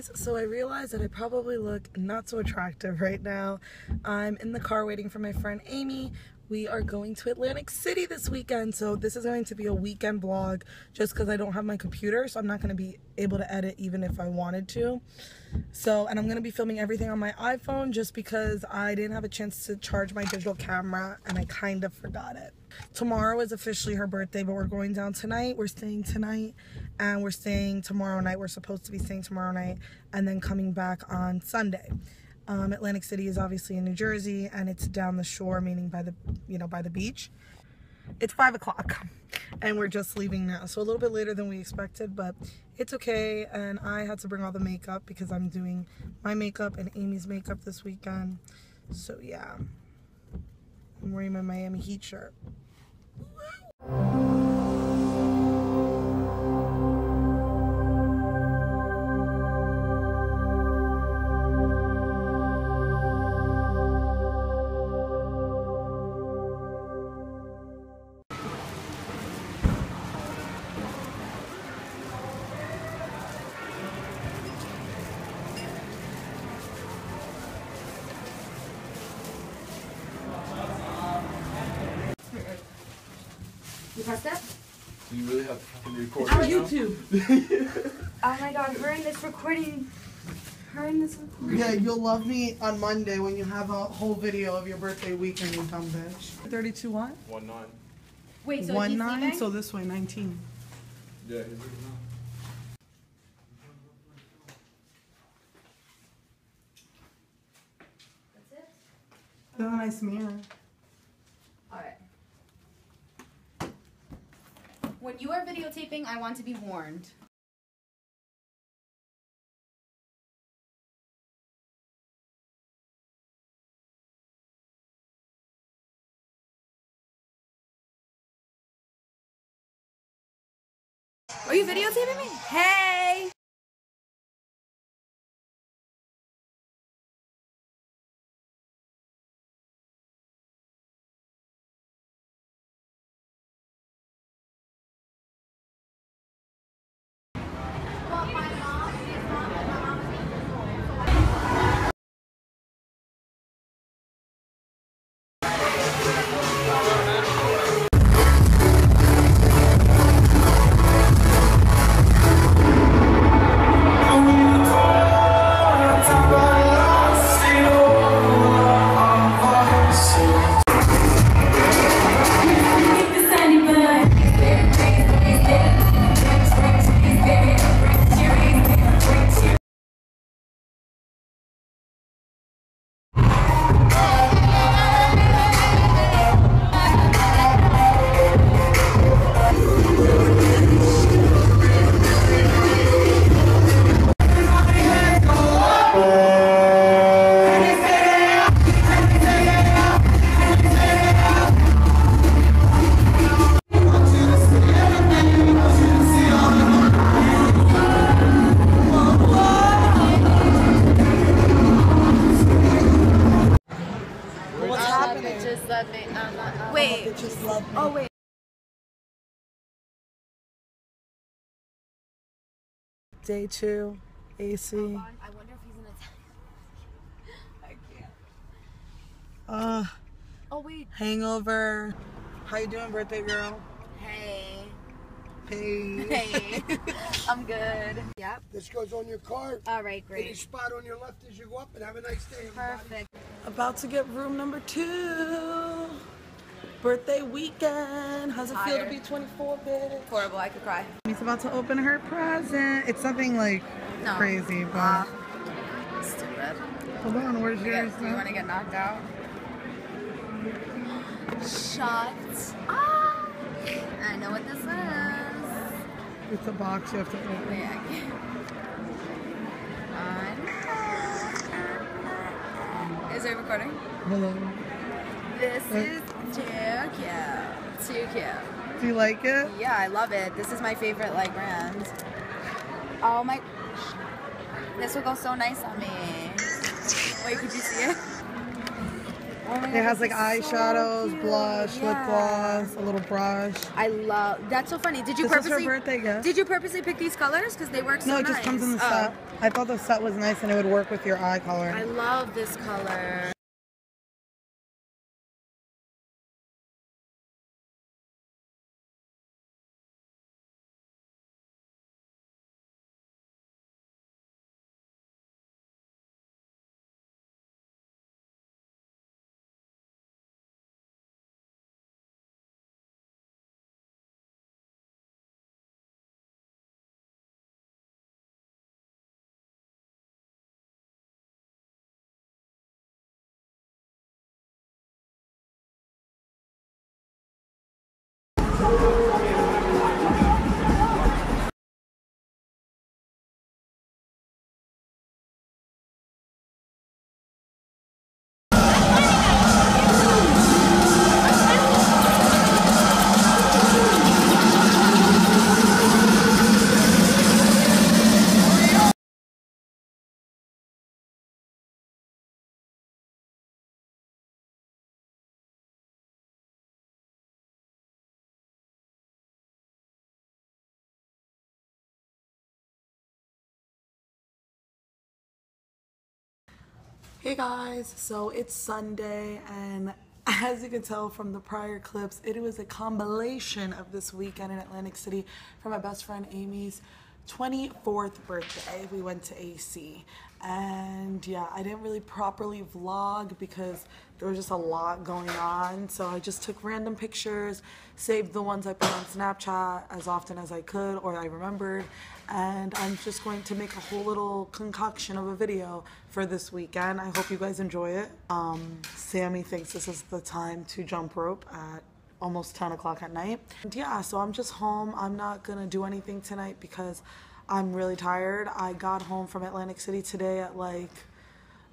so I realized that I probably look not so attractive right now. I'm in the car waiting for my friend Amy. We are going to Atlantic City this weekend, so this is going to be a weekend vlog just because I don't have my computer, so I'm not going to be able to edit even if I wanted to. So, and I'm going to be filming everything on my iPhone just because I didn't have a chance to charge my digital camera and I kind of forgot it. Tomorrow is officially her birthday, but we're going down tonight. We're staying tonight and we're staying tomorrow night. We're supposed to be staying tomorrow night and then coming back on Sunday. Um, Atlantic City is obviously in New Jersey and it's down the shore, meaning by the, you know, by the beach. It's five o'clock and we're just leaving now. So a little bit later than we expected, but it's okay. And I had to bring all the makeup because I'm doing my makeup and Amy's makeup this weekend. So yeah, I'm wearing my Miami Heat shirt. You pressed it? Do you really have to fucking record On right now? YouTube. Oh my god, her in this recording. Her in this recording. Yeah, you'll love me on Monday when you have a whole video of your birthday weekend, you dumb bitch. 32 what? One nine. Wait, so 1 9? leaving? so this way 19. Yeah, he's leaving now. That's it? That's a nice mirror. When you are videotaping, I want to be warned. Are you videotaping me? Hey! Love me. Oh wait. Day two, AC. I wonder if he's in a. I can't. Uh, Oh wait. hangover. How you doing, birthday girl? Hey. Hey. Hey. I'm good. Yep. This goes on your card. All right. great. Any Great. spot on your left as you go up, and have a nice day. everybody. Perfect. About to get room number two. Birthday weekend. How's it feel to be 24, bitch? Horrible. I could cry. He's about to open her present. It's something like No. crazy, but Ah. stupid. hold on. Where's Yeah, yours? do you want to get knocked out? Shut up. I know what this is. It's a box you have to open. Wait, I can't. Is it recording? Hello. This is too cute. Too cute. Do you like it? Yeah, I love it. This is my favorite like brand. Oh my. This will go so nice on me. Wait, could you see it? Oh my It God, has like so eyeshadows, cute. blush, lip gloss, a little brush. I love. That's so funny. Did you This purposely? birthday gift. Did you purposely pick these colors because they work so No, it nice? just comes in the Oh. set. I thought the set was nice and it would work with your eye color. I love this color. Hey guys, so it's Sunday, and as you can tell from the prior clips, it was a compilation of this weekend in Atlantic City for my best friend Amy's 24th birthday. We went to AC, and yeah, I didn't really properly vlog because there was just a lot going on. So I just took random pictures, saved the ones I put on Snapchat as often as I could or I remembered, and I'm just going to make a whole little concoction of a video for this weekend. I hope you guys enjoy it. Um, Sammy thinks this is the time to jump rope at almost 10 o'clock at night. And yeah, so I'm just home. I'm not gonna do anything tonight because I'm really tired. I got home from Atlantic City today at like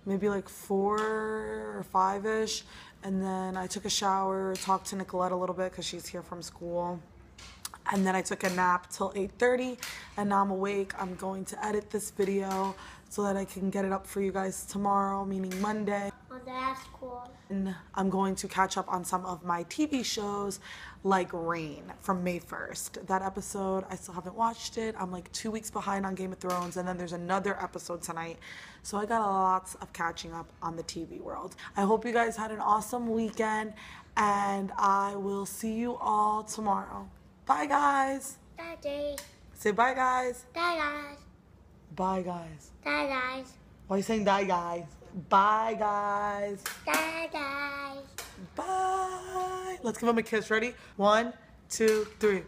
maybe like four or five ish. And then I took a shower, talked to Nicolette a little bit because she's here from school and then I took a nap till 8:30 and now I'm awake. I'm going to edit this video so that I can get it up for you guys tomorrow, meaning Monday. That's cool. And I'm going to catch up on some of my TV shows like Reign from May 1st. That episode, I still haven't watched it. I'm like 2 weeks behind on Game of Thrones and then there's another episode tonight. So I got lots of catching up on the TV world. I hope you guys had an awesome weekend and I will see you all tomorrow. Bye guys. Bye, Daddy. Say bye guys. Bye, guys. Bye guys. Bye, guys. Why are you saying bye, guys? Bye guys. Bye, guys. Bye. Let's give them a kiss. Ready? One, two, three.